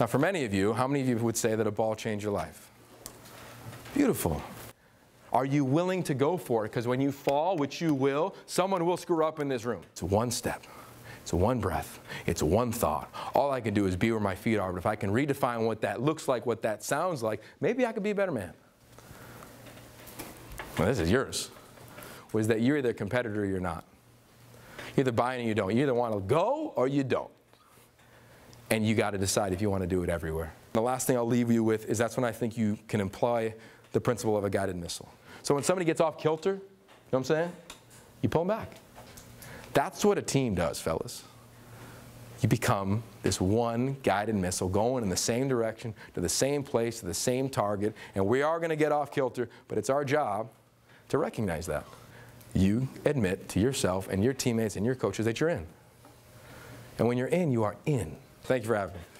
Now, for many of you, how many of you would say that a ball changed your life? Beautiful. Are you willing to go for it? Because when you fall, which you will, someone will screw up in this room. It's one step. It's one breath. It's one thought. All I can do is be where my feet are. But if I can redefine what that looks like, what that sounds like, maybe I could be a better man. Well, this is yours. Was that you're either a competitor or you're not. You either buy or you don't. You either want to go or you don't. And you got to decide if you want to do it everywhere. The last thing I'll leave you with is that's when I think you can employ the principle of a guided missile. So when somebody gets off kilter, you know what I'm saying? You pull them back. That's what a team does, fellas. You become this one guided missile going in the same direction, to the same place, to the same target, and we are going to get off kilter, but it's our job to recognize that. You admit to yourself and your teammates and your coaches that you're in. And when you're in, you are in. Thank you for having me.